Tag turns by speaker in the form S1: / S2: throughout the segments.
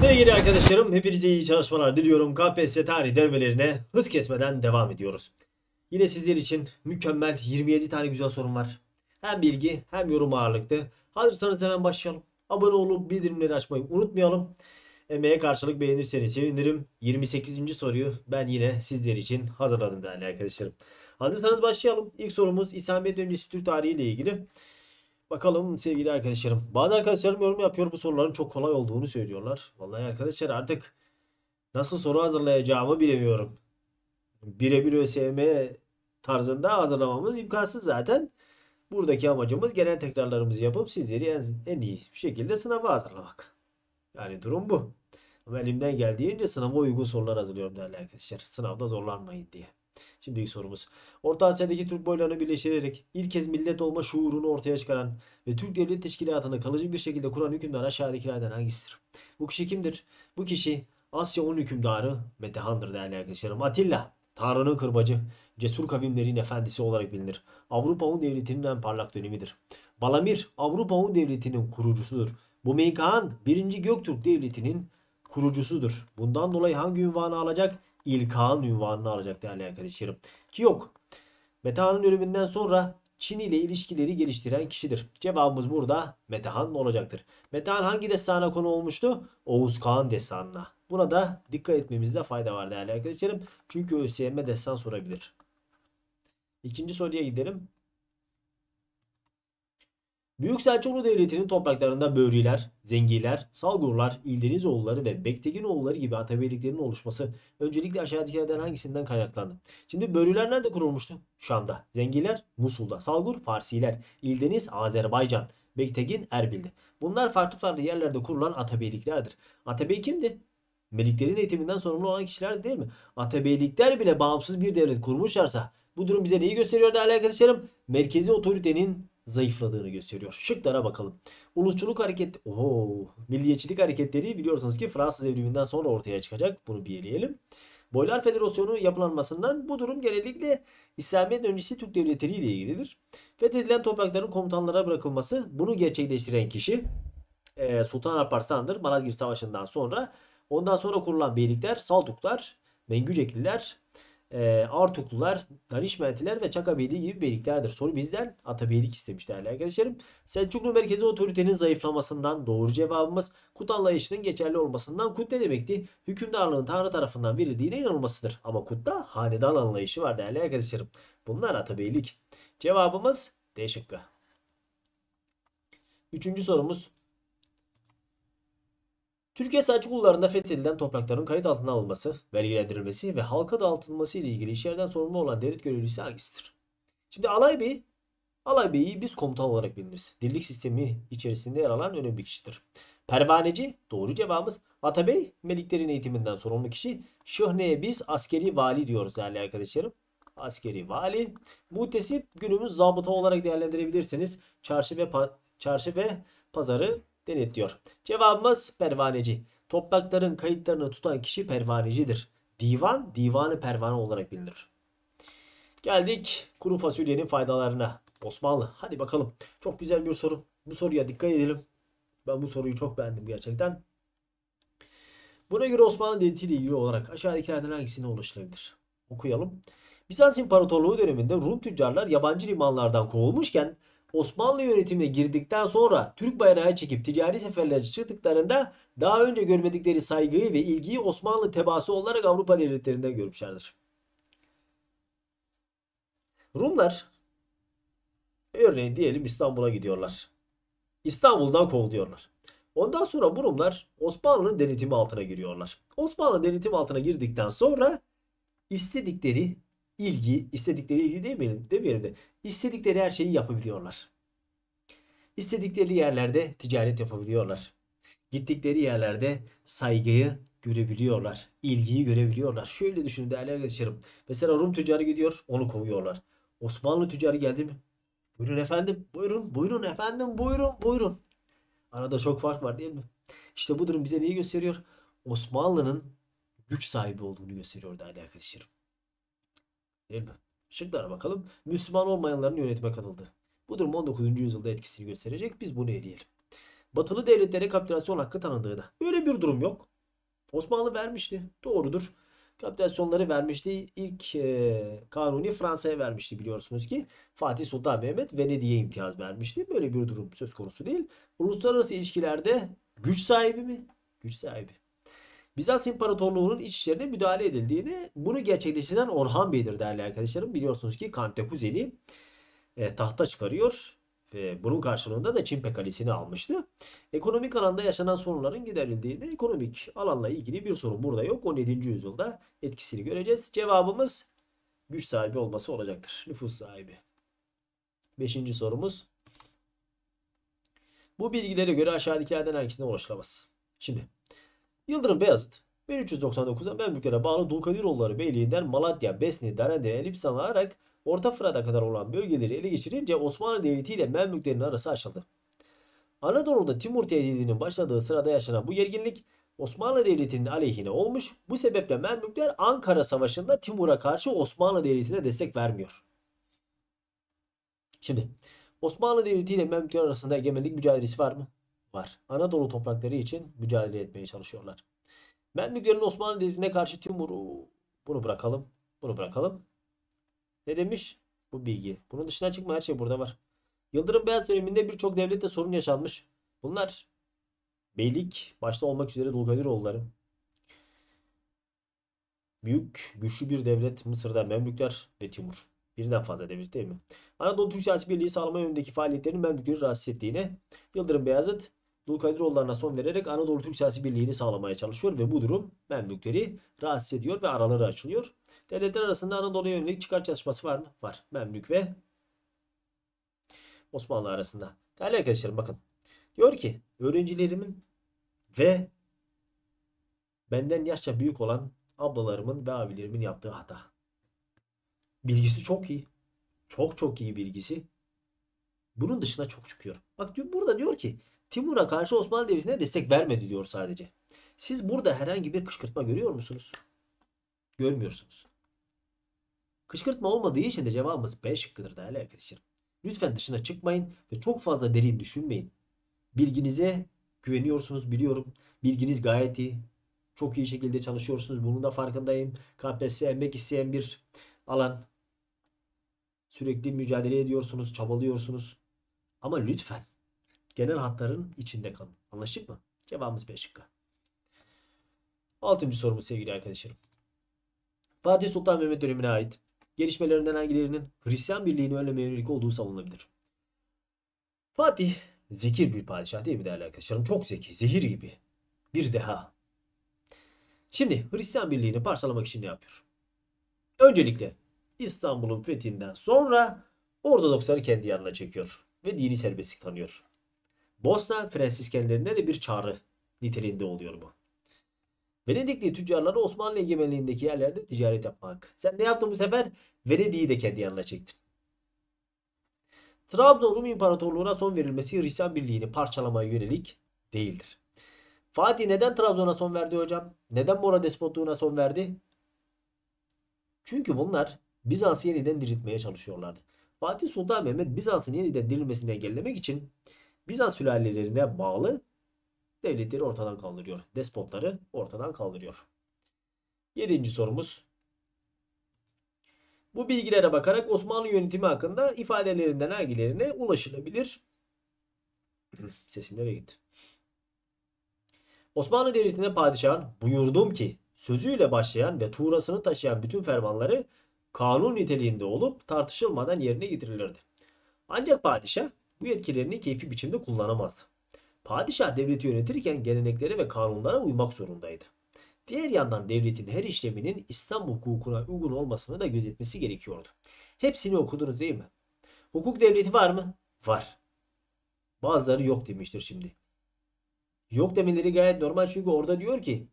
S1: Sevgili arkadaşlarım hepinize iyi çalışmalar diliyorum. KPSS tarih denemelerine hız kesmeden devam ediyoruz. Yine sizler için mükemmel 27 tane güzel sorum var. Hem bilgi hem yorum ağırlıklı. Hazırsanız hemen başlayalım. Abone olup bildirimleri açmayı unutmayalım. Emeğe karşılık beğenirseniz sevinirim. 28. soruyu ben yine sizler için hazırladım değerli arkadaşlarım. Hazırsanız başlayalım. İlk sorumuz İslamiyet öncesi Türk tarihi ile ilgili. Bakalım sevgili arkadaşlarım. Bazı arkadaşlarım yorum yapıyor bu soruların çok kolay olduğunu söylüyorlar. Vallahi arkadaşlar artık nasıl soru hazırlayacağımı bilemiyorum. Birebir ÖSYM tarzında hazırlamamız imkansız zaten. Buradaki amacımız genel tekrarlarımızı yapıp sizleri en, en iyi şekilde sınava hazırlamak. Yani durum bu. Ama elimden geldiğince sınava uygun sorular hazırlıyorum değerli arkadaşlar. Sınavda zorlanmayın diye. Şimdiki sorumuz. Orta Asya'daki Türk boylarını birleştirerek ilk kez millet olma şuurunu ortaya çıkaran ve Türk Devlet Teşkilatı'nı kalıcı bir şekilde kuran hükümdar aşağıdakilerden hangisidir? Bu kişi kimdir? Bu kişi Asya 10 hükümdarı Metehan'dır değerli arkadaşlarım. Atilla, Tanrı'nın kırbacı, cesur kavimlerin efendisi olarak bilinir. Avrupa Hun Devleti'nin en parlak dönemidir. Balamir, Avrupa Hun Devleti'nin kurucusudur. Bumey Kağan, 1. Göktürk Devleti'nin kurucusudur. Bundan dolayı hangi ünvanı alacak? İlkağın ünvanını alacak değerli arkadaşlarım. Ki yok. Metehan'ın ölümünden sonra Çin ile ilişkileri geliştiren kişidir. Cevabımız burada Metehan olacaktır. Metehan hangi destana konu olmuştu? Oğuz Kağan destanına. Buna da dikkat etmemizde fayda var değerli arkadaşlarım. Çünkü ÖSYM destan sorabilir. İkinci soruya gidelim. Büyük Selçuklu Devleti'nin topraklarında Böğriler, Zengiler, Salgurlar, İldenizoğulları ve Bekteginoğulları gibi atabeyliklerin oluşması öncelikle aşağıdakilerden hangisinden kaynaklandı? Şimdi Böğriler nerede kurulmuştu? Şam'da. Zengiler Musul'da. Salgur Farsiler. İldeniz Azerbaycan. Bektegin Erbil'de. Bunlar farklı farklı yerlerde kurulan atabeyliklerdir. Atabey kimdi? Meliklerin eğitiminden sorumlu olan kişiler değil mi? Atabeylikler bile bağımsız bir devlet kurmuşlarsa bu durum bize neyi gösteriyor değerli arkadaşlarım? Merkezi otoritenin zayıfladığını gösteriyor. Şıklara bakalım. Ulusçuluk hareket, oho, milliyetçilik hareketleri biliyorsunuz ki Fransız devriminden sonra ortaya çıkacak. Bunu bir eleyelim. Boylar Federasyonu yapılanmasından bu durum genellikle İslamiyet öncesi Türk devletleri ile ilgilidir. Fethedilen toprakların komutanlara bırakılması bunu gerçekleştiren kişi e, Sultan Alparslan'dır. Malazgirt Savaşı'ndan sonra. Ondan sonra kurulan beylikler Saltuklar, Mengücekliler, e, Artuklular, Danişmentiler ve Çakabeyli gibi beyliklerdir. Soru bizden Atabeylik istemiş değerli arkadaşlarım. Selçuklu merkezi otoritenin zayıflamasından doğru cevabımız Kut anlayışının geçerli olmasından Kut ne demekti? Hükümdarlığın Tanrı tarafından verildiğine inanılmasıdır. Ama Kut'ta hanedan anlayışı var değerli arkadaşlarım. Bunlar Atabeylik. Cevabımız D şıkkı. Üçüncü sorumuz Türkiye Selçuklularında fethedilen toprakların kayıt altına alınması, vergilendirilmesi ve halka dağıtılması ile ilgili işlerden sorumlu olan devlet görevlisi hangisidir? Şimdi alay bey, alay beyi biz komutan olarak biliriz. Dirlik sistemi içerisinde yer alan önemli kişidir. Pervaneci, doğru cevabımız. Atabey, meliklerin eğitiminden sorumlu kişi. Şıhne'ye biz askeri vali diyoruz değerli arkadaşlarım. Askeri vali. Mutesip günümüz zabıta olarak değerlendirebilirsiniz. Çarşı ve çarşı ve pazarı denetliyor. Cevabımız pervaneci. Toprakların kayıtlarını tutan kişi pervanecidir. Divan, divanı pervane olarak bilinir. Geldik kuru fasulyenin faydalarına. Osmanlı. Hadi bakalım. Çok güzel bir soru. Bu soruya dikkat edelim. Ben bu soruyu çok beğendim gerçekten. Buna göre Osmanlı Devleti ile ilgili olarak aşağıdakilerden hangisine ulaşılabilir? Okuyalım. Bizans İmparatorluğu döneminde Rum tüccarlar yabancı limanlardan kovulmuşken Osmanlı yönetimine girdikten sonra Türk bayrağı çekip ticari seferlere çıktıklarında daha önce görmedikleri saygıyı ve ilgiyi Osmanlı tebaası olarak Avrupa devletlerinden görmüşlerdir. Rumlar örneğin diyelim İstanbul'a gidiyorlar. İstanbul'dan kovuluyorlar. Ondan sonra bu Rumlar Osmanlı'nın denetimi altına giriyorlar. Osmanlı denetim altına girdikten sonra istedikleri ilgi, istedikleri ilgi demeyelim, demeyelim de istedikleri her şeyi yapabiliyorlar. İstedikleri yerlerde ticaret yapabiliyorlar. Gittikleri yerlerde saygıyı görebiliyorlar. ilgiyi görebiliyorlar. Şöyle düşünün değerli arkadaşlarım. Mesela Rum tüccarı gidiyor onu kovuyorlar. Osmanlı tüccarı geldi mi? Buyurun efendim. Buyurun. Buyurun efendim. Buyurun. Buyurun. Arada çok fark var değil mi? İşte bu durum bize neyi gösteriyor? Osmanlı'nın güç sahibi olduğunu gösteriyor değerli arkadaşlarım. Değil mi? Şıklara bakalım. Müslüman olmayanların yönetime katıldı. Bu durum 19. yüzyılda etkisini gösterecek. Biz bunu eleyelim. batılı devletlere kapitülasyon hakkı tanıdığına. Böyle bir durum yok. Osmanlı vermişti. Doğrudur. Kapitülasyonları vermişti. İlk e, kanuni Fransa'ya vermişti biliyorsunuz ki. Fatih Sultan Mehmet Venedik'e imtiyaz vermişti. Böyle bir durum söz konusu değil. Uluslararası ilişkilerde güç sahibi mi? Güç sahibi. Bizans İmparatorluğu'nun iç işlerine müdahale edildiğini bunu gerçekleştiren Orhan Bey'dir değerli arkadaşlarım. Biliyorsunuz ki Kantekuzeni e, tahta çıkarıyor ve bunun karşılığında da Çin Kalesi'ni almıştı. Ekonomik alanda yaşanan sorunların giderildiğini, ekonomik alanla ilgili bir sorun burada yok. 17. yüzyılda etkisini göreceğiz. Cevabımız güç sahibi olması olacaktır. Nüfus sahibi. Beşinci sorumuz. Bu bilgilere göre aşağıdakilerden hangisine ulaşılamaz? Şimdi Yıldırım Beyazıt 1399'da Memlüklere bağlı Dulkadiroğulları Beyliği'nden Malatya, Besni, Darende, Elbistan alarak Orta Fırat'a kadar olan bölgeleri ele geçirince Osmanlı Devleti ile Memlüklerin arası açıldı. Anadolu'da Timur tehdidinin başladığı sırada yaşanan bu gerginlik Osmanlı Devleti'nin aleyhine olmuş. Bu sebeple Memlükler Ankara Savaşı'nda Timur'a karşı Osmanlı Devleti'ne destek vermiyor. Şimdi Osmanlı Devleti ile Memlükler arasında egemenlik mücadelesi var mı? Var. Anadolu toprakları için mücadele etmeye çalışıyorlar. Memlüklerin Osmanlı Devleti'ne karşı Timur'u bunu bırakalım. Bunu bırakalım. Ne demiş? Bu bilgi. Bunun dışına çıkma her şey burada var. Yıldırım Beyaz döneminde birçok devlette sorun yaşanmış. Bunlar beylik başta olmak üzere Dulkadiroğulları. Büyük, güçlü bir devlet Mısır'da Memlükler ve Timur. Birden fazla devlet değil mi? Anadolu Türk Siyasi Birliği sağlama yönündeki faaliyetlerin Memlükleri rahatsız ettiğine Yıldırım Beyazıt Dulkadiroğullarına son vererek Anadolu Türk Siyasi Birliği'ni sağlamaya çalışıyor ve bu durum Memlükleri rahatsız ediyor ve araları açılıyor. Devletler arasında Anadolu'ya yönelik çıkar çatışması var mı? Var. Memlük ve Osmanlı arasında. Değerli arkadaşlarım bakın. Diyor ki öğrencilerimin ve benden yaşça büyük olan ablalarımın ve abilerimin yaptığı hata. Bilgisi çok iyi. Çok çok iyi bilgisi. Bunun dışına çok çıkıyor. Bak diyor, burada diyor ki Timur'a karşı Osmanlı Devleti'ne destek vermedi diyor sadece. Siz burada herhangi bir kışkırtma görüyor musunuz? Görmüyorsunuz. Kışkırtma olmadığı için de cevabımız B şıkkıdır değerli arkadaşlarım. Lütfen dışına çıkmayın ve çok fazla derin düşünmeyin. Bilginize güveniyorsunuz biliyorum. Bilginiz gayet iyi. Çok iyi şekilde çalışıyorsunuz. Bunun da farkındayım. KPSS emek isteyen bir alan. Sürekli mücadele ediyorsunuz, çabalıyorsunuz. Ama lütfen genel hatların içinde kalın. Anlaştık mı? Cevabımız B şıkkı. Altıncı sorumuz sevgili arkadaşlarım. Fatih Sultan Mehmet dönemine ait gelişmelerinden hangilerinin Hristiyan birliğini önlemeye yönelik olduğu savunulabilir. Fatih zekir bir padişah değil mi değerli arkadaşlarım? Çok zeki, zehir gibi. Bir deha. Şimdi Hristiyan birliğini parçalamak için ne yapıyor? Öncelikle İstanbul'un fethinden sonra Ortodoksları kendi yanına çekiyor ve dini serbestlik tanıyor. Bosna Fransiskenlerine de bir çağrı niteliğinde oluyor bu. Venedikli tüccarlara Osmanlı egemenliğindeki yerlerde ticaret yapmak. Sen ne yaptın bu sefer? Venedik'i de kendi yanına çektin. Trabzon Rum İmparatorluğu'na son verilmesi Hristiyan Birliği'ni parçalamaya yönelik değildir. Fatih neden Trabzon'a son verdi hocam? Neden Mora despotluğuna son verdi? Çünkü bunlar Bizans'ı yeniden diriltmeye çalışıyorlardı. Fatih Sultan Mehmet Bizans'ın yeniden dirilmesini engellemek için Bizans sülalelerine bağlı devletleri ortadan kaldırıyor. Despotları ortadan kaldırıyor. Yedinci sorumuz. Bu bilgilere bakarak Osmanlı yönetimi hakkında ifadelerinden hangilerine ulaşılabilir? Sesim nereye gitti? Osmanlı Devleti'nde padişahın buyurdum ki sözüyle başlayan ve tuğrasını taşıyan bütün fermanları kanun niteliğinde olup tartışılmadan yerine getirilirdi. Ancak padişah bu yetkilerini keyfi biçimde kullanamaz. Padişah devleti yönetirken geleneklere ve kanunlara uymak zorundaydı. Diğer yandan devletin her işleminin İslam hukukuna uygun olmasını da gözetmesi gerekiyordu. Hepsini okudunuz değil mi? Hukuk devleti var mı? Var. Bazıları yok demiştir şimdi. Yok demeleri gayet normal çünkü orada diyor ki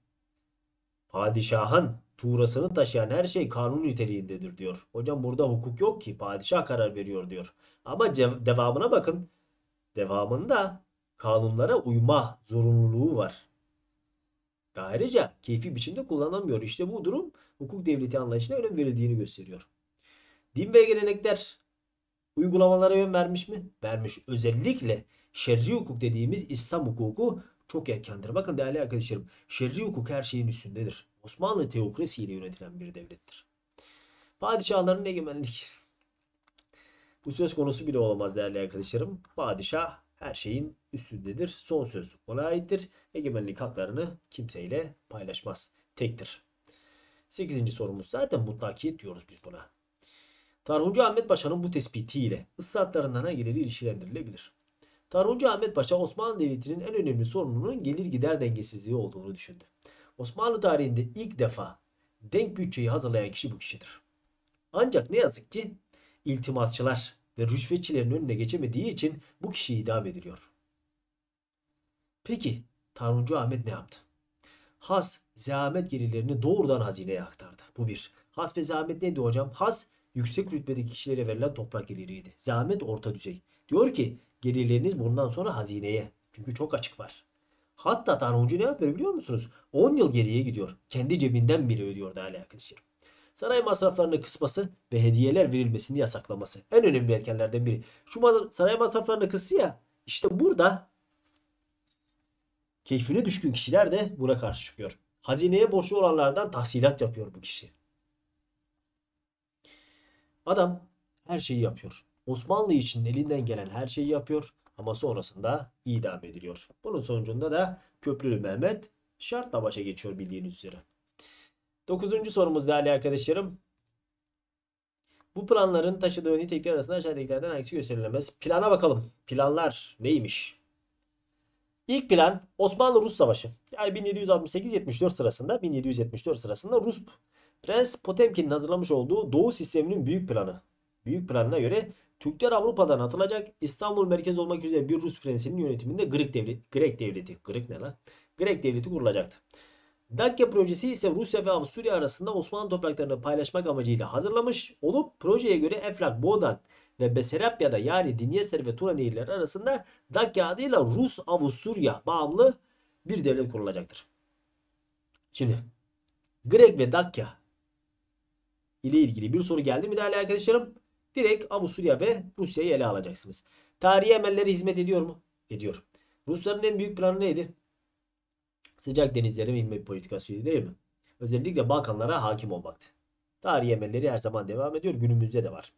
S1: padişahın tuğrasını taşıyan her şey kanun niteliğindedir diyor. Hocam burada hukuk yok ki padişah karar veriyor diyor. Ama devamına bakın. Devamında kanunlara uyma zorunluluğu var. Ayrıca keyfi biçimde kullanılamıyor. İşte bu durum hukuk devleti anlayışına önem verildiğini gösteriyor. Din ve gelenekler uygulamalara yön vermiş mi? Vermiş. Özellikle şerri hukuk dediğimiz İslam hukuku çok erkendir. Bakın değerli arkadaşlarım şerri hukuk her şeyin üstündedir. Osmanlı teokrasiyle yönetilen bir devlettir. Padişahların egemenlik. Bu söz konusu bile olamaz değerli arkadaşlarım. Padişah her şeyin üstündedir. Son söz ona aittir. Egemenlik haklarını kimseyle paylaşmaz. Tektir. 8. sorumuz zaten mutlakiyet diyoruz biz buna. Tarhuncu Ahmet Paşa'nın bu tespitiyle ıslahatlarından hangileri ilişkilendirilebilir? Tarhuncu Ahmet Paşa Osmanlı Devleti'nin en önemli sorununun gelir gider dengesizliği olduğunu düşündü. Osmanlı tarihinde ilk defa denk bütçeyi hazırlayan kişi bu kişidir. Ancak ne yazık ki iltimasçılar ve rüşvetçilerin önüne geçemediği için bu kişi idam ediliyor. Peki Tarhuncu Ahmet ne yaptı? Has, zahmet gelirlerini doğrudan hazineye aktardı. Bu bir. Has ve zahmet neydi hocam? Has, yüksek rütbedeki kişilere verilen toprak geliriydi. Zahmet orta düzey. Diyor ki gelirleriniz bundan sonra hazineye. Çünkü çok açık var. Hatta Tanrıcı ne yapıyor biliyor musunuz? 10 yıl geriye gidiyor. Kendi cebinden bile ödüyor değerli arkadaşlarım. Saray masraflarını kısması ve hediyeler verilmesini yasaklaması. En önemli erkenlerden biri. Şu saray masraflarını kısı ya. İşte burada keyfine düşkün kişiler de buna karşı çıkıyor. Hazineye borçlu olanlardan tahsilat yapıyor bu kişi. Adam her şeyi yapıyor. Osmanlı için elinden gelen her şeyi yapıyor ama sonrasında idam ediliyor. Bunun sonucunda da Köprülü Mehmet şartla başa geçiyor bildiğiniz üzere. Dokuzuncu sorumuz değerli arkadaşlarım. Bu planların taşıdığı nitelikler arasında aşağıdakilerden hangisi gösterilemez? Plana bakalım. Planlar neymiş? İlk plan Osmanlı-Rus Savaşı. Yani 1768-74 sırasında 1774 sırasında Rus Prens Potemkin'in hazırlamış olduğu Doğu sisteminin büyük planı. Büyük planına göre Türkler Avrupa'dan atılacak İstanbul merkez olmak üzere bir Rus prensinin yönetiminde Grek devleti, Grek devleti, Grek ne lan? Grek devleti kurulacaktı. Dakya projesi ise Rusya ve Avusturya arasında Osmanlı topraklarını paylaşmak amacıyla hazırlamış olup projeye göre Eflak, Boğdan ve Beserabya'da yani Dinyeser ve Tuna nehirleri arasında Dakya adıyla Rus Avusturya bağımlı bir devlet kurulacaktır. Şimdi Grek ve Dakya ile ilgili bir soru geldi mi değerli arkadaşlarım? Direkt Avusturya ve Rusya'yı ele alacaksınız. Tarihi emelleri hizmet ediyor mu? Ediyor. Rusların en büyük planı neydi? Sıcak denizlere inme politikasıydı değil mi? Özellikle Balkanlara hakim olmaktı. Tarihi emelleri her zaman devam ediyor. Günümüzde de var.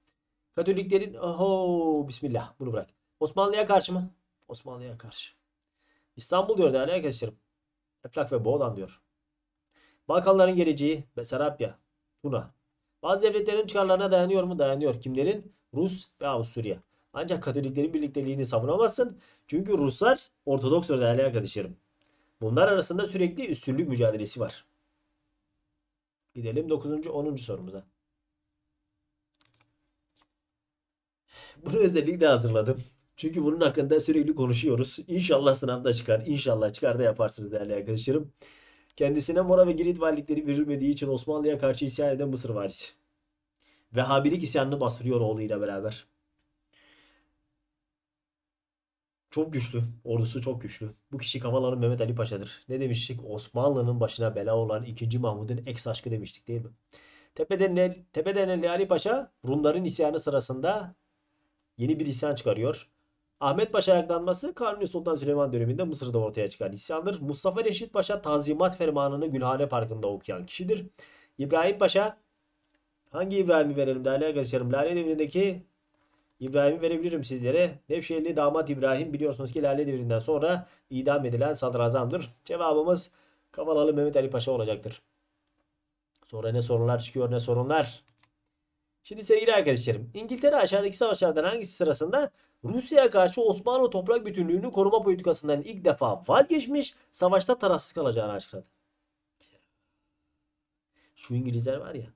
S1: Katoliklerin oho bismillah bunu bırak. Osmanlı'ya karşı mı? Osmanlı'ya karşı. İstanbul diyor değerli arkadaşlarım. Eflak ve Boğdan diyor. Balkanların geleceği Besarabya, Tuna. Bazı devletlerin çıkarlarına dayanıyor mu? Dayanıyor. Kimlerin? Rus ve Avusturya. Ancak Katoliklerin birlikteliğini savunamazsın. Çünkü Ruslar Ortodoks değerli arkadaşlarım. Bunlar arasında sürekli üstünlük mücadelesi var. Gidelim 9. 10. sorumuza. Bunu özellikle hazırladım. Çünkü bunun hakkında sürekli konuşuyoruz. İnşallah sınavda çıkar. İnşallah çıkar da yaparsınız değerli arkadaşlarım. Kendisine Mora ve Girit valilikleri verilmediği için Osmanlı'ya karşı isyan eden Mısır valisi. Vehhabilik isyanını bastırıyor oğluyla beraber. Çok güçlü. Ordusu çok güçlü. Bu kişi Kavalalı Mehmet Ali Paşa'dır. Ne demiştik? Osmanlı'nın başına bela olan 2. Mahmud'un ex aşkı demiştik değil mi? Tepeden, Tepeden Ali Paşa Rumların isyanı sırasında yeni bir isyan çıkarıyor. Ahmet Paşa ayaklanması Kanuni Sultan Süleyman döneminde Mısır'da ortaya çıkan isyandır. Mustafa Reşit Paşa Tanzimat Fermanı'nı Gülhane Parkı'nda okuyan kişidir. İbrahim Paşa hangi İbrahim'i verelim değerli arkadaşlarım? Lale devrindeki İbrahim'i verebilirim sizlere. Nevşehirli damat İbrahim biliyorsunuz ki Lale devrinden sonra idam edilen sadrazamdır. Cevabımız Kavalalı Mehmet Ali Paşa olacaktır. Sonra ne sorunlar çıkıyor ne sorunlar. Şimdi sevgili arkadaşlarım İngiltere aşağıdaki savaşlardan hangisi sırasında Rusya'ya karşı Osmanlı toprak bütünlüğünü koruma politikasından ilk defa vazgeçmiş, savaşta tarafsız kalacağını açıkladı. Şu İngilizler var ya.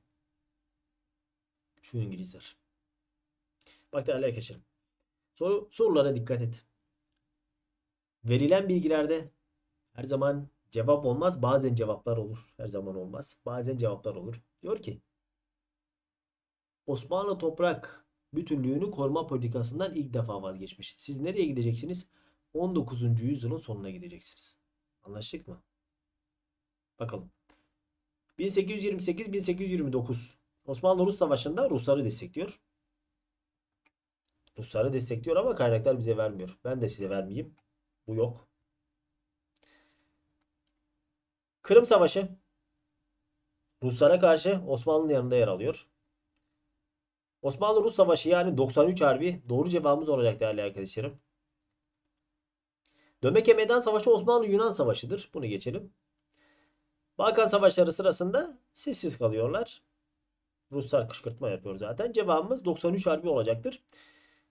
S1: Şu İngilizler. Bak değerli arkadaşlarım. Soru, sorulara dikkat et. Verilen bilgilerde her zaman cevap olmaz. Bazen cevaplar olur. Her zaman olmaz. Bazen cevaplar olur. Diyor ki Osmanlı toprak bütünlüğünü koruma politikasından ilk defa vazgeçmiş. Siz nereye gideceksiniz? 19. yüzyılın sonuna gideceksiniz. Anlaştık mı? Bakalım. 1828-1829 Osmanlı-Rus Savaşı'nda Rusları destekliyor. Rusları destekliyor ama kaynaklar bize vermiyor. Ben de size vermeyeyim. Bu yok. Kırım Savaşı Ruslara karşı Osmanlı'nın yanında yer alıyor. Osmanlı-Rus Savaşı yani 93 Harbi doğru cevabımız olacak değerli arkadaşlarım. Dömeke Meydan Savaşı Osmanlı-Yunan Savaşı'dır. Bunu geçelim. Balkan Savaşları sırasında sessiz kalıyorlar. Ruslar kışkırtma yapıyor zaten. Cevabımız 93 Harbi olacaktır.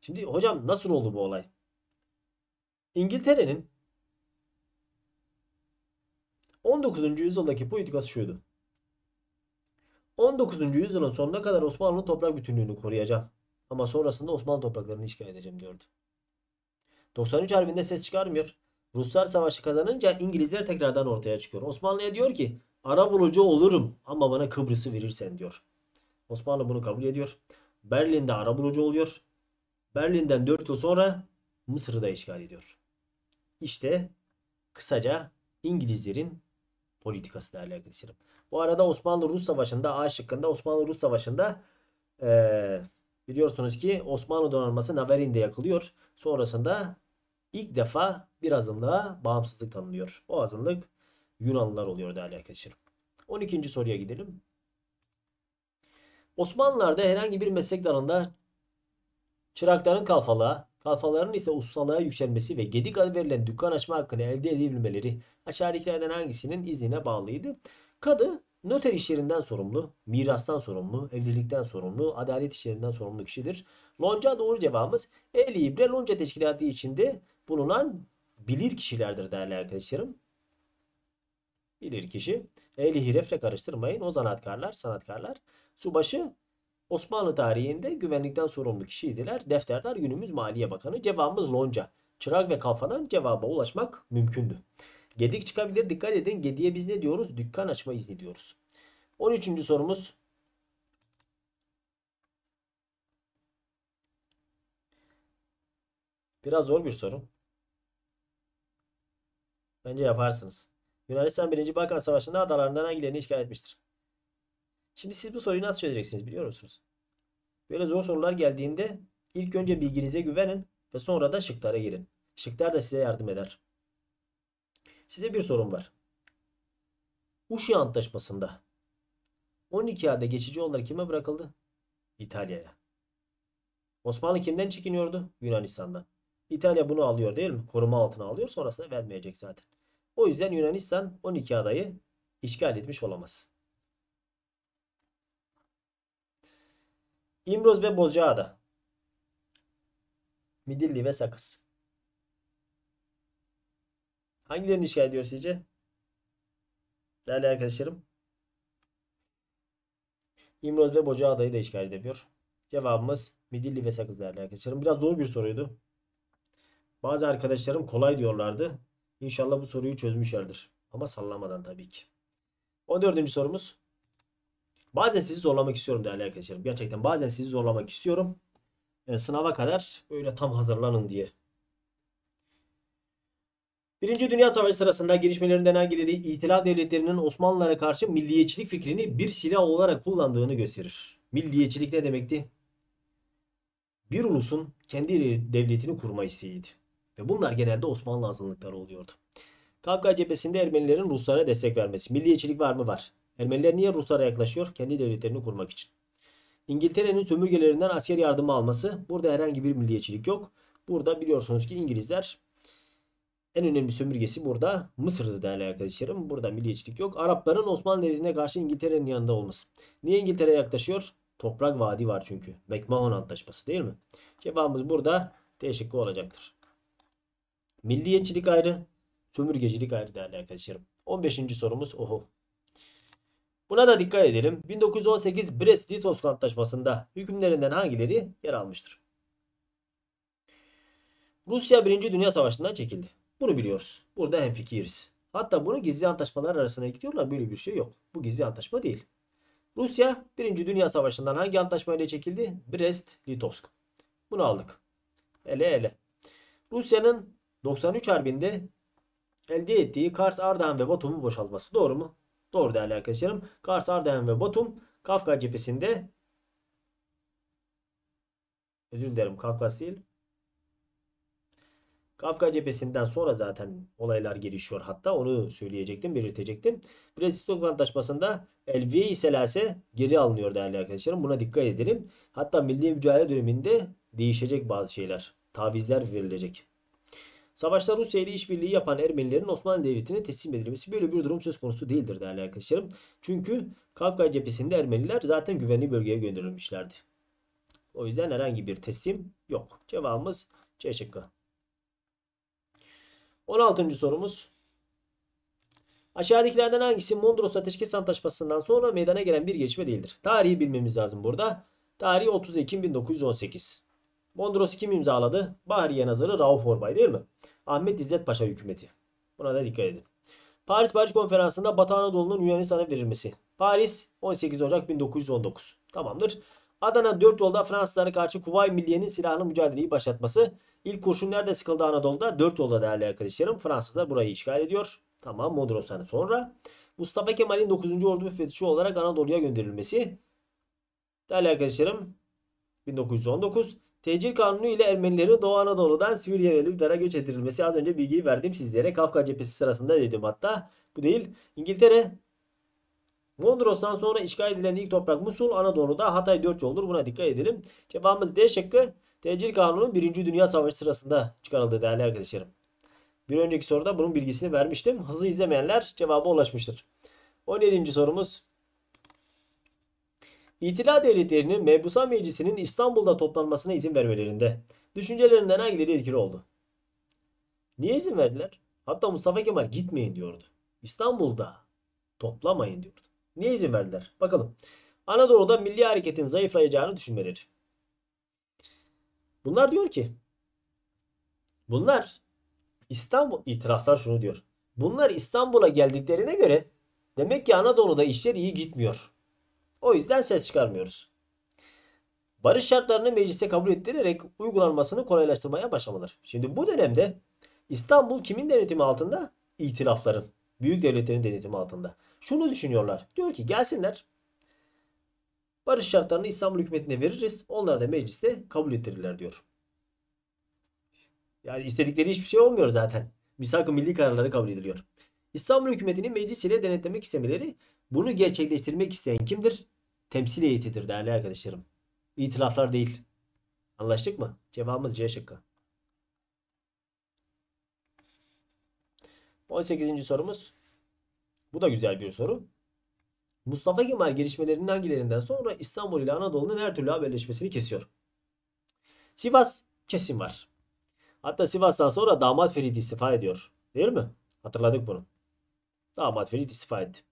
S1: Şimdi hocam nasıl oldu bu olay? İngiltere'nin 19. yüzyıldaki politikası şuydu. 19. yüzyılın sonuna kadar Osmanlı'nın toprak bütünlüğünü koruyacağım. Ama sonrasında Osmanlı topraklarını işgal edeceğim diyordu. 93 Harbi'nde ses çıkarmıyor. Ruslar savaşı kazanınca İngilizler tekrardan ortaya çıkıyor. Osmanlı'ya diyor ki ara bulucu olurum ama bana Kıbrıs'ı verirsen diyor. Osmanlı bunu kabul ediyor. Berlin'de ara bulucu oluyor. Berlin'den 4 yıl sonra Mısır'ı da işgal ediyor. İşte kısaca İngilizlerin politikası değerli arkadaşlarım. Bu arada Osmanlı-Rus Savaşı'nda A şıkkında Osmanlı-Rus Savaşı'nda ee, biliyorsunuz ki Osmanlı donanması Naverin'de yakılıyor. Sonrasında ilk defa bir azınlığa bağımsızlık tanınıyor. O azınlık Yunanlılar oluyor değerli arkadaşlarım. 12. soruya gidelim. Osmanlılar'da herhangi bir meslek dalında çırakların kalfalığa, kalfaların ise ustalığa yükselmesi ve gedik adı verilen dükkan açma hakkını elde edebilmeleri aşağıdakilerden hangisinin iznine bağlıydı? Kadı noter işlerinden sorumlu, mirastan sorumlu, evlilikten sorumlu, adalet işlerinden sorumlu kişidir. Lonca doğru cevabımız Ehli İbre Lonca Teşkilatı içinde bulunan bilir kişilerdir değerli arkadaşlarım. Bilir kişi. Ehli Hiref'le karıştırmayın. O sanatkarlar, sanatkarlar. Subaşı Osmanlı tarihinde güvenlikten sorumlu kişiydiler. Defterdar günümüz Maliye Bakanı. Cevabımız Lonca. Çırak ve kafadan cevaba ulaşmak mümkündü. Gedik çıkabilir. Dikkat edin. Gediye biz ne diyoruz? Dükkan açma izni diyoruz. 13. sorumuz. Biraz zor bir soru. Bence yaparsınız. Yunanistan 1. Balkan Savaşı'nda adalarından hangilerini işgal etmiştir? Şimdi siz bu soruyu nasıl çözeceksiniz biliyor musunuz? Böyle zor sorular geldiğinde ilk önce bilginize güvenin ve sonra da şıklara girin. Şıklar da size yardım eder. Size bir sorum var. Uşi Antlaşması'nda 12 ayda geçici yollar kime bırakıldı? İtalya'ya. Osmanlı kimden çekiniyordu? Yunanistan'dan. İtalya bunu alıyor değil mi? Koruma altına alıyor. Sonrasında vermeyecek zaten. O yüzden Yunanistan 12 adayı işgal etmiş olamaz. İmroz ve Bozcaada. Midilli ve Sakız. Hangilerini işgal ediyor sizce? Değerli arkadaşlarım. İmroz ve Bozcaada'yı da işgal edemiyor. Cevabımız Midilli ve Sakız değerli arkadaşlarım. Biraz zor bir soruydu. Bazı arkadaşlarım kolay diyorlardı. İnşallah bu soruyu çözmüşlerdir. Ama sallamadan tabii ki. 14. sorumuz. Bazen sizi zorlamak istiyorum değerli arkadaşlarım. Gerçekten bazen sizi zorlamak istiyorum. E, sınava kadar böyle tam hazırlanın diye. Birinci Dünya Savaşı sırasında gelişmelerinden hangileri İtilaf devletlerinin Osmanlılara karşı milliyetçilik fikrini bir silah olarak kullandığını gösterir. Milliyetçilik ne demekti? Bir ulusun kendi devletini kurma isteğiydi. Ve bunlar genelde Osmanlı azınlıkları oluyordu. Kafka cephesinde Ermenilerin Ruslara destek vermesi. Milliyetçilik var mı? Var. Ermeniler niye Ruslara yaklaşıyor? Kendi devletlerini kurmak için. İngiltere'nin sömürgelerinden asker yardımı alması. Burada herhangi bir milliyetçilik yok. Burada biliyorsunuz ki İngilizler en önemli sömürgesi burada Mısır'dı değerli arkadaşlarım. Burada milliyetçilik yok. Arapların Osmanlı Devleti'ne karşı İngiltere'nin yanında olması. Niye İngiltere'ye yaklaşıyor? Toprak vaadi var çünkü. McMahon Antlaşması değil mi? Cevabımız burada değişiklik olacaktır. Milliyetçilik ayrı, sömürgecilik ayrı değerli arkadaşlarım. 15. sorumuz oho. Buna da dikkat edelim. 1918 Brest-Litovsk Antlaşması'nda hükümlerinden hangileri yer almıştır? Rusya 1. Dünya Savaşı'ndan çekildi. Bunu biliyoruz. Burada hemfikiriz. Hatta bunu gizli antlaşmalar arasına gidiyorlar. Böyle bir şey yok. Bu gizli antlaşma değil. Rusya 1. Dünya Savaşı'ndan hangi antlaşmayla çekildi? Brest-Litovsk. Bunu aldık. Ele ele. Rusya'nın 93 Harbi'nde elde ettiği Kars, Ardahan ve Batum'u boşaltması. Doğru mu? Doğru değerli arkadaşlarım. Kars, Ardahan ve Batum Kafka cephesinde Özür dilerim Kafkas değil. Kafka cephesinden sonra zaten olaylar gelişiyor. Hatta onu söyleyecektim, belirtecektim. Brest-Litovsk Antlaşması'nda Elviye Selase geri alınıyor değerli arkadaşlarım. Buna dikkat edelim. Hatta milli mücadele döneminde değişecek bazı şeyler. Tavizler verilecek. Savaşta Rusya ile işbirliği yapan Ermenilerin Osmanlı Devleti'ne teslim edilmesi böyle bir durum söz konusu değildir değerli arkadaşlarım. Çünkü Kafka cephesinde Ermeniler zaten güvenli bölgeye gönderilmişlerdi. O yüzden herhangi bir teslim yok. Cevabımız C şıkkı. 16. sorumuz. Aşağıdakilerden hangisi Mondros Ateşkes Antlaşması'ndan sonra meydana gelen bir gelişme değildir? Tarihi bilmemiz lazım burada. Tarihi 30 Ekim 1918. Mondros kim imzaladı? Bahriye Nazırı Rauf Orbay değil mi? Ahmet İzzet Paşa hükümeti. Buna da dikkat edin. Paris Barış Konferansı'nda Batı Anadolu'nun Yunanistan'a verilmesi. Paris 18 Ocak 1919. Tamamdır. Adana 4 yolda Fransızlara karşı Kuvay Milliye'nin silahlı mücadeleyi başlatması. İlk kurşun nerede sıkıldı Anadolu'da? 4 yolda değerli arkadaşlarım. Fransızlar burayı işgal ediyor. Tamam Mondros'tan sonra. Mustafa Kemal'in 9. Ordu müfettişi olarak Anadolu'ya gönderilmesi. Değerli arkadaşlarım 1919. Tecil kanunu ile Ermenilerin Doğu Anadolu'dan Suriye ve Lübnan'a göç edilmesi. Az önce bilgiyi verdim sizlere. Kafka cephesi sırasında dedim hatta. Bu değil. İngiltere Mondros'tan sonra işgal edilen ilk toprak Musul, Anadolu'da Hatay 4 yoldur. Buna dikkat edelim. Cevabımız D şıkkı. Tecil kanunu 1. Dünya Savaşı sırasında çıkarıldı değerli arkadaşlarım. Bir önceki soruda bunun bilgisini vermiştim. Hızlı izlemeyenler cevaba ulaşmıştır. 17. sorumuz. İtila devletlerinin Mebusa Meclisi'nin İstanbul'da toplanmasına izin vermelerinde düşüncelerinden hangileri etkili oldu? Niye izin verdiler? Hatta Mustafa Kemal gitmeyin diyordu. İstanbul'da toplamayın diyordu. Niye izin verdiler? Bakalım. Anadolu'da milli hareketin zayıflayacağını düşünmeleri. Bunlar diyor ki bunlar İstanbul itiraflar şunu diyor. Bunlar İstanbul'a geldiklerine göre demek ki Anadolu'da işler iyi gitmiyor. O yüzden ses çıkarmıyoruz. Barış şartlarını meclise kabul ettirerek uygulanmasını kolaylaştırmaya başlamalar. Şimdi bu dönemde İstanbul kimin denetimi altında? İtilafların. Büyük devletlerin denetimi altında. Şunu düşünüyorlar. Diyor ki gelsinler. Barış şartlarını İstanbul hükümetine veririz. Onlar da mecliste kabul ettirirler diyor. Yani istedikleri hiçbir şey olmuyor zaten. Misak-ı milli kararları kabul ediliyor. İstanbul hükümetinin meclis ile denetlemek istemeleri bunu gerçekleştirmek isteyen kimdir? Temsil heyetidir değerli arkadaşlarım. İtilaflar değil. Anlaştık mı? Cevabımız C şıkkı. 18. sorumuz. Bu da güzel bir soru. Mustafa Kemal gelişmelerinin hangilerinden sonra İstanbul ile Anadolu'nun her türlü haberleşmesini kesiyor? Sivas kesin var. Hatta Sivas'tan sonra damat Ferit istifa ediyor. Değil mi? Hatırladık bunu. Damat Ferit istifa etti.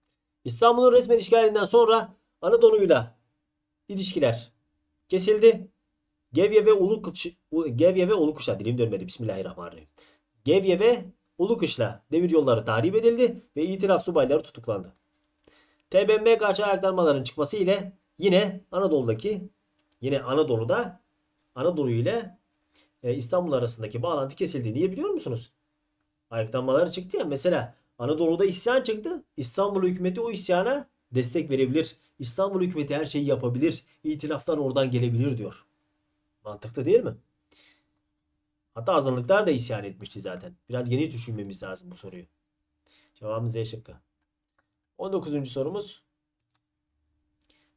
S1: İstanbul'un resmen işgalinden sonra Anadolu'yla ilişkiler kesildi. Gevye ve Ulukış Gevye ve Ulukuş'a dilim dönmedi. Bismillahirrahmanirrahim. Gevye ve Ulukış'la devir yolları tahrip edildi ve itiraf subayları tutuklandı. TBMM karşı ayaklanmaların çıkması ile yine Anadolu'daki yine Anadolu'da Anadolu ile e, İstanbul arasındaki bağlantı kesildi. Niye biliyor musunuz? Ayaklanmalar çıktı ya mesela Anadolu'da isyan çıktı. İstanbul hükümeti o isyana destek verebilir. İstanbul hükümeti her şeyi yapabilir. İtilaflar oradan gelebilir diyor. Mantıklı değil mi? Hatta azınlıklar da isyan etmişti zaten. Biraz geniş düşünmemiz lazım bu soruyu. Cevabımız E şıkkı. 19. sorumuz.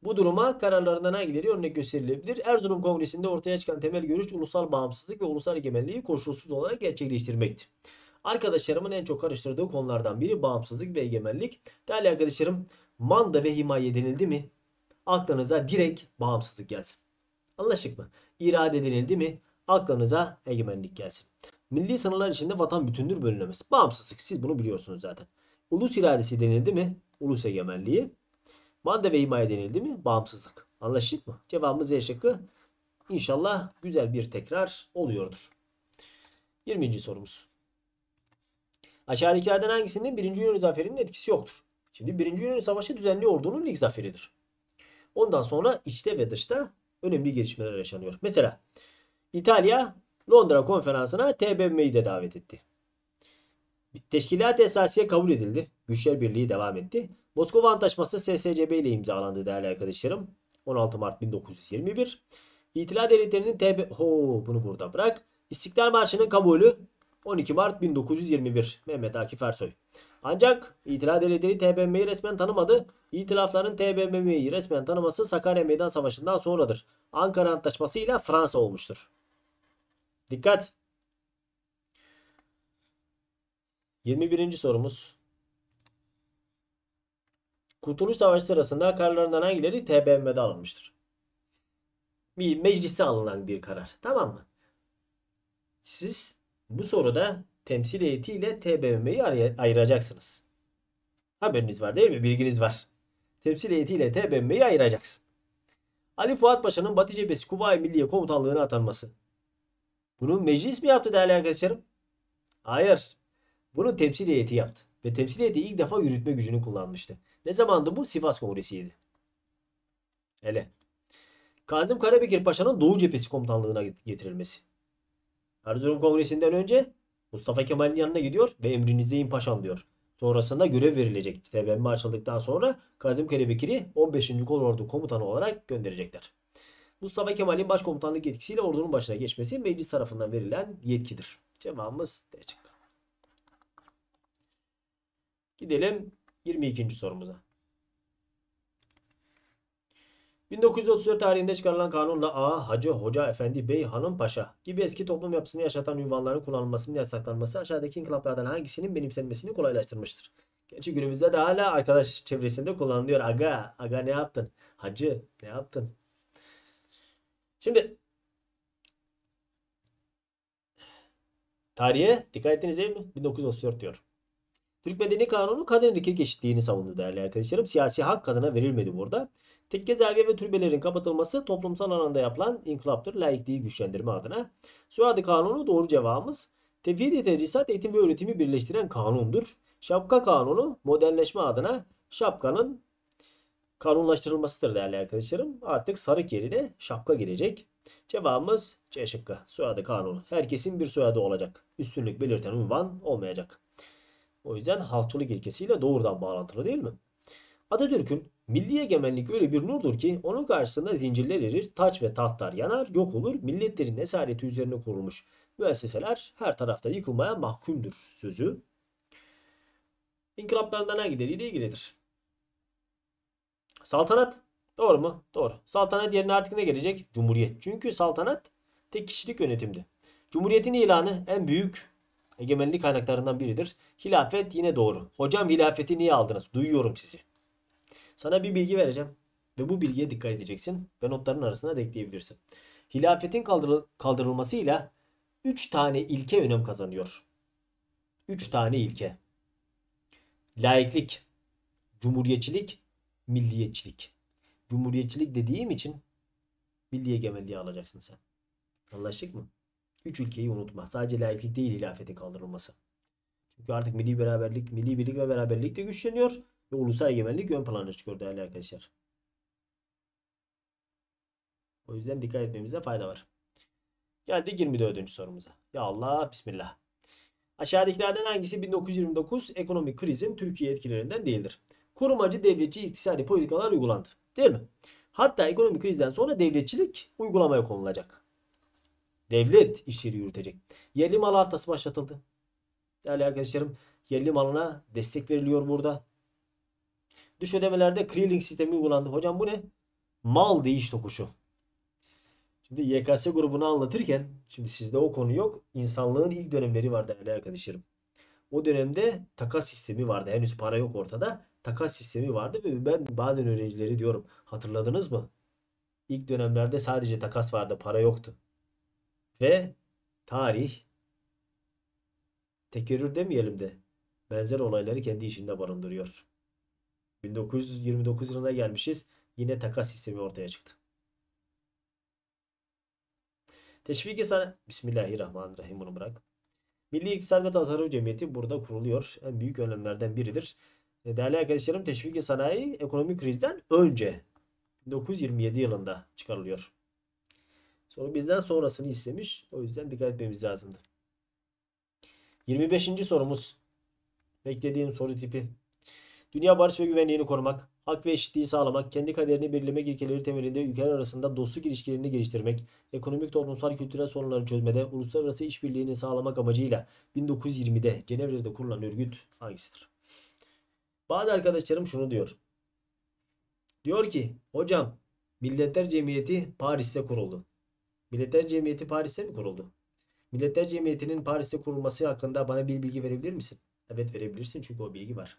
S1: Bu duruma kararlarından hangileri örnek gösterilebilir? Erzurum Kongresi'nde ortaya çıkan temel görüş ulusal bağımsızlık ve ulusal egemenliği koşulsuz olarak gerçekleştirmekti. Arkadaşlarımın en çok karıştırdığı konulardan biri bağımsızlık ve egemenlik. Değerli arkadaşlarım manda ve himaye denildi mi aklınıza direkt bağımsızlık gelsin. Anlaştık mı? İrade denildi mi aklınıza egemenlik gelsin. Milli sınırlar içinde vatan bütündür bölünemez. Bağımsızlık siz bunu biliyorsunuz zaten. Ulus iradesi denildi mi? Ulus egemenliği. Manda ve himaye denildi mi? Bağımsızlık. Anlaştık mı? Cevabımız E şıkkı. İnşallah güzel bir tekrar oluyordur. 20. sorumuz. Aşağıdakilerden hangisinin 1. Yunan zaferinin etkisi yoktur? Şimdi 1. Yunan Savaşı düzenli ordunun ilk zaferidir. Ondan sonra içte ve dışta önemli gelişmeler yaşanıyor. Mesela İtalya Londra konferansına TBMM'yi de davet etti. Teşkilat esasiye kabul edildi. Güçler Birliği devam etti. Moskova Antlaşması SSCB ile imzalandı değerli arkadaşlarım. 16 Mart 1921. İtilal Devletleri'nin TB... Ho bunu burada bırak. İstiklal Marşı'nın kabulü 12 Mart 1921. Mehmet Akif Ersoy. Ancak İtilal Devletleri TBMM'yi resmen tanımadı. İtilafların TBMM'yi resmen tanıması Sakarya Meydan Savaşı'ndan sonradır. Ankara Antlaşması ile Fransa olmuştur. Dikkat! 21. sorumuz. Kurtuluş Savaşı sırasında kararlarından hangileri TBMM'de alınmıştır? Bir meclise alınan bir karar. Tamam mı? Siz bu soruda temsil heyetiyle TBMM'yi ayıracaksınız. Haberiniz var değil mi? Bilginiz var. Temsil heyetiyle TBMM'yi ayıracaksın. Ali Fuat Paşa'nın Batı Cephesi Kuvayi Milliye Komutanlığı'na atanması. Bunu meclis mi yaptı değerli arkadaşlarım? Hayır. Bunu temsil heyeti yaptı. Ve temsil heyeti ilk defa yürütme gücünü kullanmıştı. Ne zamandı bu? Sivas Kongresi'ydi. Hele. Kazım Karabekir Paşa'nın Doğu Cephesi Komutanlığı'na getirilmesi. Erzurum Kongresi'nden önce Mustafa Kemal'in yanına gidiyor ve emrinizdeyin paşam diyor. Sonrasında görev verilecek. TBMM açıldıktan sonra Kazım Karabekir'i 15. Kolordu komutanı olarak gönderecekler. Mustafa Kemal'in başkomutanlık yetkisiyle ordunun başına geçmesi meclis tarafından verilen yetkidir. Cevabımız D şıkkı. Gidelim 22. sorumuza. 1934 tarihinde çıkarılan kanunla A, Hacı, Hoca, Efendi, Bey, Hanım, Paşa gibi eski toplum yapısını yaşatan ünvanların kullanılmasının yasaklanması aşağıdaki inkılaplardan hangisinin benimsenmesini kolaylaştırmıştır? Gerçi günümüzde de hala arkadaş çevresinde kullanılıyor. Aga, aga ne yaptın? Hacı ne yaptın? Şimdi tarihe dikkat ettiniz değil mi? 1934 diyor. Türk Medeni Kanunu kadın erkek eşitliğini savundu değerli arkadaşlarım. Siyasi hak kadına verilmedi burada. Tekke zaviye ve türbelerin kapatılması toplumsal alanda yapılan inkılaptır laikliği güçlendirme adına. Suadi Kanunu doğru cevabımız. Tevhid tedrisat eğitim ve öğretimi birleştiren kanundur. Şapka Kanunu modernleşme adına şapkanın kanunlaştırılmasıdır değerli arkadaşlarım. Artık sarık yerine şapka gelecek. Cevabımız C şıkkı. Soyadı kanunu. Herkesin bir soyadı olacak. Üstünlük belirten unvan olmayacak. O yüzden halkçılık ilkesiyle doğrudan bağlantılı değil mi? Atatürk'ün milli egemenlik öyle bir nurdur ki onun karşısında zincirler erir, taç ve tahtlar yanar, yok olur, milletlerin esareti üzerine kurulmuş müesseseler her tarafta yıkılmaya mahkumdur sözü. İnkılaplarından hangileriyle ilgilidir? Saltanat. Doğru mu? Doğru. Saltanat yerine artık ne gelecek? Cumhuriyet. Çünkü saltanat tek kişilik yönetimdi. Cumhuriyetin ilanı en büyük egemenlik kaynaklarından biridir. Hilafet yine doğru. Hocam hilafeti niye aldınız? Duyuyorum sizi. Sana bir bilgi vereceğim. Ve bu bilgiye dikkat edeceksin. Ve notların arasına ekleyebilirsin. Hilafetin kaldırıl kaldırılmasıyla 3 tane ilke önem kazanıyor. 3 tane ilke. Laiklik, cumhuriyetçilik, milliyetçilik. Cumhuriyetçilik dediğim için milli egemenliği alacaksın sen. Anlaştık mı? Üç ülkeyi unutma. Sadece laiklik değil hilafetin kaldırılması. Çünkü artık milli beraberlik, milli birlik ve beraberlik de güçleniyor ve ulusal egemenlik ön plana çıkıyor değerli arkadaşlar. O yüzden dikkat etmemizde fayda var. Geldik 24. sorumuza. Ya Allah bismillah. Aşağıdakilerden hangisi 1929 ekonomik krizin Türkiye etkilerinden değildir? Korumacı devletçi iktisadi politikalar uygulandı. Değil mi? Hatta ekonomik krizden sonra devletçilik uygulamaya konulacak. Devlet işleri yürütecek. Yerli mal haftası başlatıldı. Değerli arkadaşlarım yerli malına destek veriliyor burada. Dış ödemelerde clearing sistemi uygulandı. Hocam bu ne? Mal değiş tokuşu. Şimdi YKS grubunu anlatırken şimdi sizde o konu yok. İnsanlığın ilk dönemleri var değerli arkadaşlarım. O dönemde takas sistemi vardı. Henüz para yok ortada. Takas sistemi vardı ve ben bazen öğrencileri diyorum. Hatırladınız mı? İlk dönemlerde sadece takas vardı. Para yoktu. Ve tarih tekerrür demeyelim de benzer olayları kendi içinde barındırıyor. 1929 yılına gelmişiz. Yine takas sistemi ortaya çıktı. Teşviki sana Bismillahirrahmanirrahim bunu bırak. Milli İktisat ve Tasarruf Cemiyeti burada kuruluyor. En büyük önlemlerden biridir. E, değerli arkadaşlarım teşviki sanayi ekonomik krizden önce 1927 yılında çıkarılıyor. Sonra bizden sonrasını istemiş. O yüzden dikkat etmemiz lazımdı. 25. sorumuz. Beklediğim soru tipi. Dünya barış ve güvenliğini korumak, hak ve eşitliği sağlamak, kendi kaderini belirlemek ilkeleri temelinde ülkeler arasında dostluk ilişkilerini geliştirmek, ekonomik, toplumsal, kültürel sorunları çözmede uluslararası işbirliğini sağlamak amacıyla 1920'de Cenevre'de kurulan örgüt hangisidir? Bazı arkadaşlarım şunu diyor. Diyor ki hocam Milletler Cemiyeti Paris'te kuruldu. Milletler Cemiyeti Paris'te mi kuruldu? Milletler Cemiyeti'nin Paris'te kurulması hakkında bana bir bilgi verebilir misin? Evet verebilirsin çünkü o bilgi var.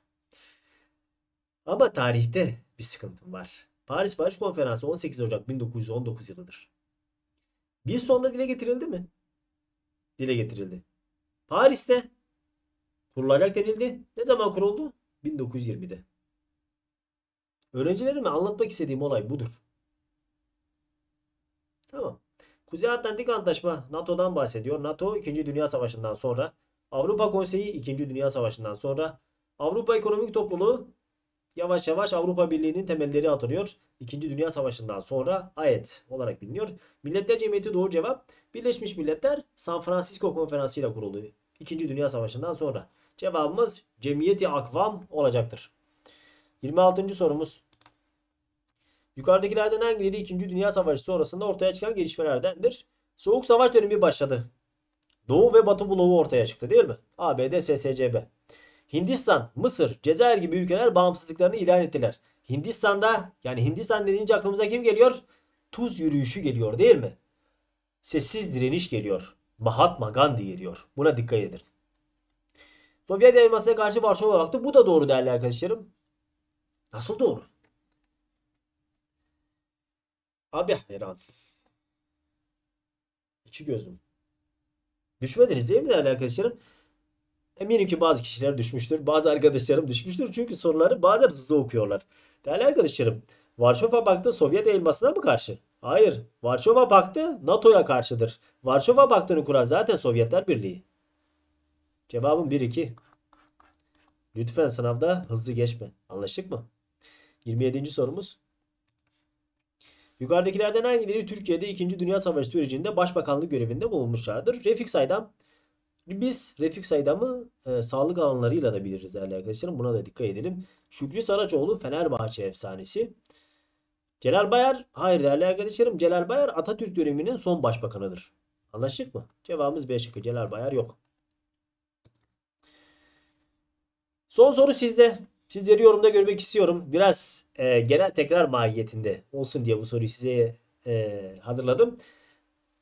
S1: Ama tarihte bir sıkıntım var. Paris Barış Konferansı 18 Ocak 1919 yılıdır. Bir sonda dile getirildi mi? Dile getirildi. Paris'te kurulacak denildi. Ne zaman kuruldu? 1920'de. Öğrencilerime anlatmak istediğim olay budur. Tamam. Kuzey Atlantik Antlaşma NATO'dan bahsediyor. NATO 2. Dünya Savaşı'ndan sonra, Avrupa Konseyi 2. Dünya Savaşı'ndan sonra, Avrupa Ekonomik Topluluğu yavaş yavaş Avrupa Birliği'nin temelleri atılıyor. 2. Dünya Savaşı'ndan sonra AET olarak biliniyor. Milletler Cemiyeti doğru cevap. Birleşmiş Milletler San Francisco Konferansı ile kuruldu. 2. Dünya Savaşı'ndan sonra. Cevabımız Cemiyeti Akvam olacaktır. 26. sorumuz. Yukarıdakilerden hangileri 2. Dünya Savaşı sonrasında ortaya çıkan gelişmelerdendir? Soğuk Savaş dönemi başladı. Doğu ve Batı bloğu ortaya çıktı değil mi? ABD, SSCB. Hindistan, Mısır, Cezayir gibi ülkeler bağımsızlıklarını ilan ettiler. Hindistan'da yani Hindistan dediğince aklımıza kim geliyor? Tuz yürüyüşü geliyor değil mi? Sessiz direniş geliyor. Mahatma Gandhi geliyor. Buna dikkat edin. Sovyet elmasına karşı Varşova Vakti bu da doğru değerli arkadaşlarım. Nasıl doğru? Abi hayran. İki gözüm. Düşmediniz değil mi değerli arkadaşlarım? Eminim ki bazı kişiler düşmüştür. Bazı arkadaşlarım düşmüştür. Çünkü soruları bazen hızlı okuyorlar. Değerli arkadaşlarım. Varşova Paktı Sovyet elmasına mı karşı? Hayır. Varşova Paktı NATO'ya karşıdır. Varşova Paktı'nı kuran zaten Sovyetler Birliği. Cevabım 1-2. Lütfen sınavda hızlı geçme. Anlaştık mı? 27. sorumuz. Yukarıdakilerden hangileri Türkiye'de 2. Dünya Savaşı sürecinde başbakanlık görevinde bulunmuşlardır? Refik Saydam. Biz Refik Saydam'ı e, sağlık alanlarıyla da biliriz değerli arkadaşlarım. Buna da dikkat edelim. Şükrü Saraçoğlu Fenerbahçe efsanesi. Celal Bayar, hayır değerli arkadaşlarım. Celal Bayar Atatürk döneminin son başbakanıdır. Anlaştık mı? Cevabımız B şıkkı. Celal Bayar yok. Son soru sizde. Sizleri yorumda görmek istiyorum. Biraz e, genel tekrar mahiyetinde olsun diye bu soruyu size e, hazırladım.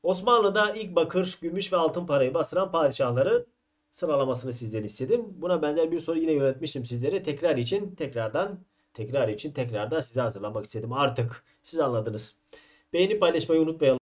S1: Osmanlı'da ilk bakır, gümüş ve altın parayı bastıran padişahları sıralamasını sizden istedim. Buna benzer bir soru yine yönetmiştim sizlere. Tekrar için tekrardan tekrar için tekrardan size hazırlamak istedim. Artık siz anladınız. Beğenip paylaşmayı unutmayalım.